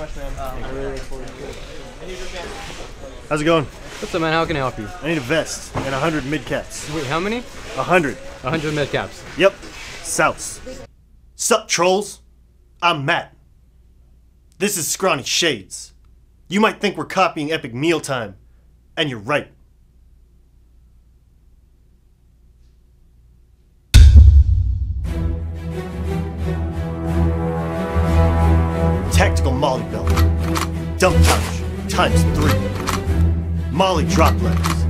much, man. Oh. I really look forward to it. How's it going? What's up, man? How can I help you? I need a vest and 100 mid caps. Wait, how many? 100. 100 mid caps. Yep. South. Sup, trolls? I'm Matt. This is Scrawny Shades. You might think we're copying Epic Meal Time, and you're right. MOLLE belt. Dump pouch times three. MOLLE drop legs.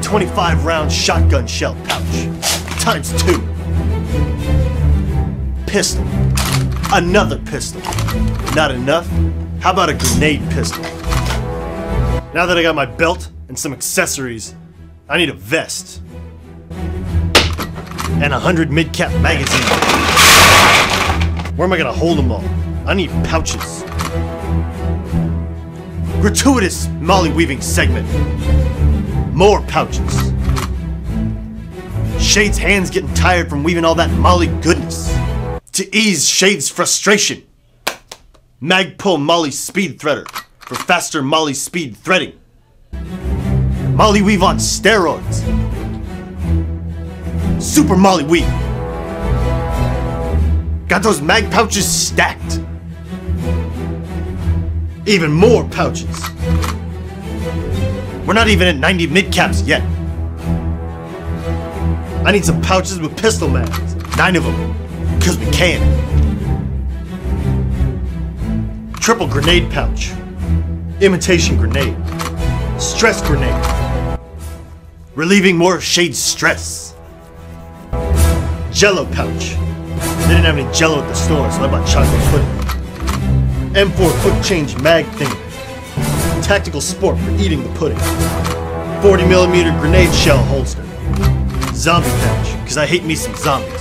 25 round shotgun shell pouch times two. Pistol. Another pistol. Not enough? How about a grenade pistol? Now that I got my belt and some accessories, I need a vest. And a hundred mid-cap magazines. Where am I gonna hold them all? I need pouches. Gratuitous MOLLE weaving segment. More pouches. Shade's hands getting tired from weaving all that MOLLE goodness. To ease Shade's frustration. Magpul MOLLE Speed Threader for faster MOLLE speed threading. MOLLE Weave on steroids. Super MOLLE Weave. Got those mag pouches stacked. Even more pouches. We're not even at 90 mid caps yet. I need some pouches with pistol mags. Nine of them. Because we can. Triple grenade pouch. Imitation grenade. Stress grenade. Relieving more shade stress. Jello pouch. They didn't have any jello at the store, so I bought chocolate pudding. M4 quick change mag thing. Tactical spork for eating the pudding. 40 millimeter grenade shell holster. Zombie patch, because I hate me some zombies.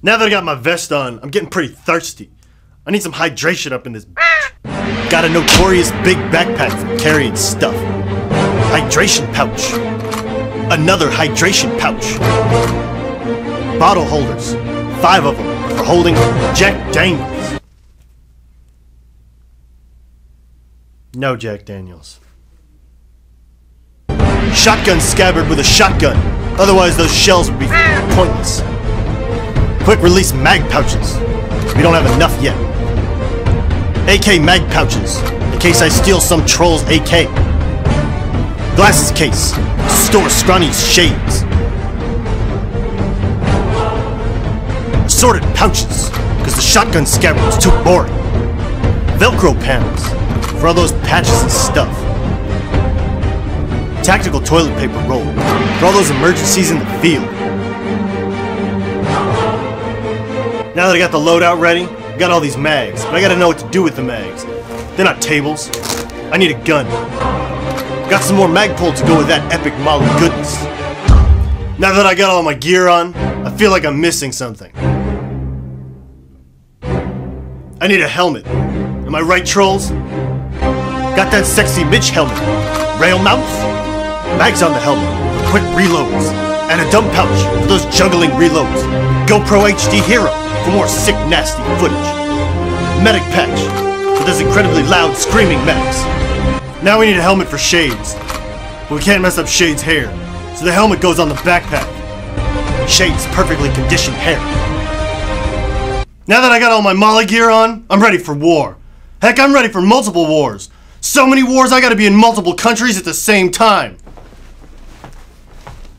Now that I got my vest on, I'm getting pretty thirsty. I need some hydration up in this bitch. Got a notorious big backpack for carrying stuff. Hydration pouch. Another hydration pouch. Bottle holders. Five of them for holding Jack Daniels. No Jack Daniels. Shotgun scabbard with a shotgun. Otherwise, those shells would be pointless. Quick release mag pouches. We don't have enough yet. AK mag pouches, in case I steal some troll's AK. Glasses case, store Scrawny's shades. Assorted pouches, because the shotgun scabbard was too boring. Velcro panels, for all those patches and stuff. Tactical toilet paper roll, for all those emergencies in the field. Now that I got the loadout ready, I got all these mags, but I gotta know what to do with the mags. They're not tables. I need a gun. Got some more Magpul to go with that epic MOLLE goodness. Now that I got all my gear on, I feel like I'm missing something. I need a helmet. Am I right, trolls? Got that sexy MICH helmet. Rail mounts? Mags on the helmet. Quick reloads. And a dump pouch for those juggling reloads. GoPro HD Hero for more sick, nasty footage. Medic patch for those incredibly loud, screaming medics. Now we need a helmet for Shades. But we can't mess up Shades' hair, so the helmet goes on the backpack. Shades' perfectly conditioned hair. Now that I got all my MOLLE gear on, I'm ready for war. Heck, I'm ready for multiple wars. So many wars I gotta be in multiple countries at the same time.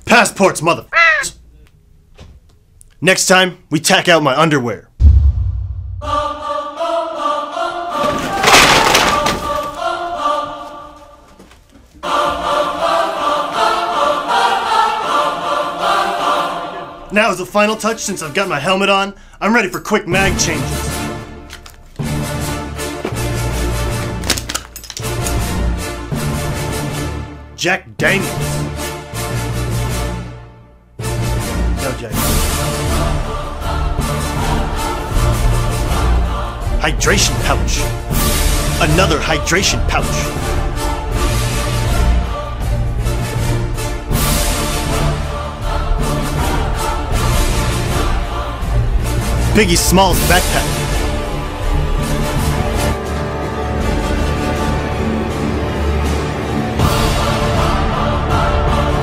Passports, mother. Ah! Next time, we tack out my underwear. Now as the final touch, since I've got my helmet on, I'm ready for quick mag changes. Jack Daniels. No Jack. Hydration pouch. Another hydration pouch. Biggie Small's backpack.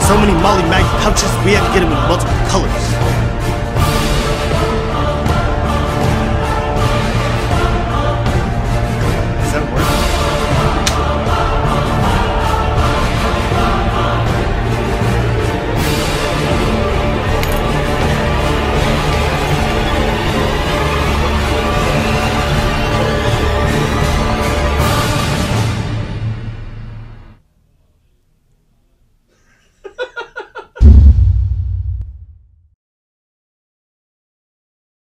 So many MOLLE Mag pouches, we have to get them in multiple colors.